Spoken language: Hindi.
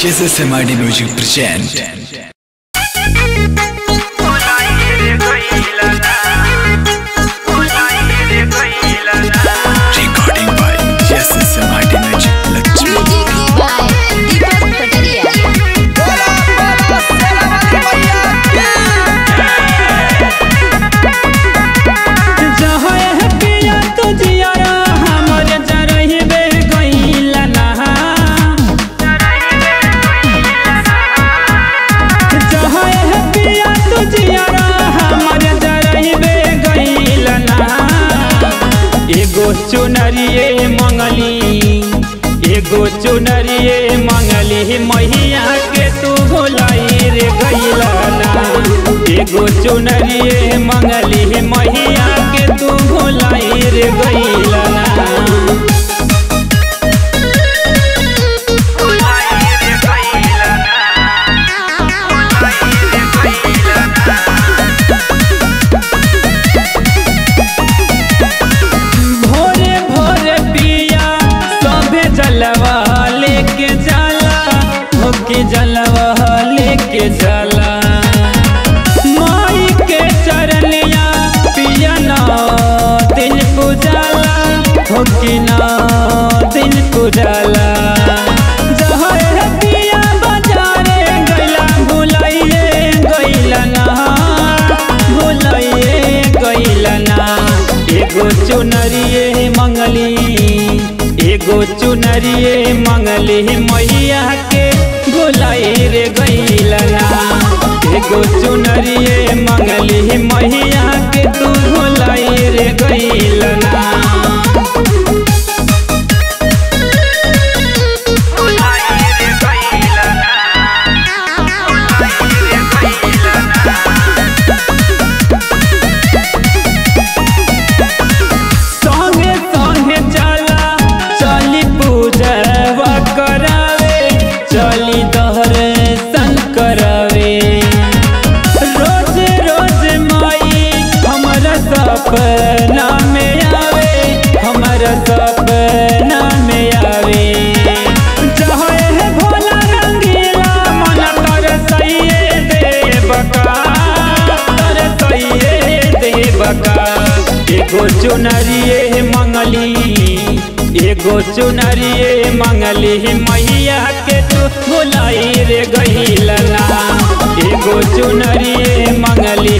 Shizis MID Music present. चुनरिए मंगली, एगो चुनरिए मंगली मैया के तू भुलाई रे गैला एगो चुनरिए मंगली मैया के तू भुलाई रे गईला जलवा लेके जाला होके जलवा लेके जाला। माई के चरनिया पिया ना, दिन पुजाला होके ना, दिन पुजाला। चुनरिए मंगली। एगो चुनरिए मंगली मैया के भुलाई रे गैला ना एगो चुनरिए मंगली मैया के तू देवका एगो चुनरिए मंगली एगो चुनरिए मंगली मैया के तू बुलाई रे गईला एगो चुनरिए मंगली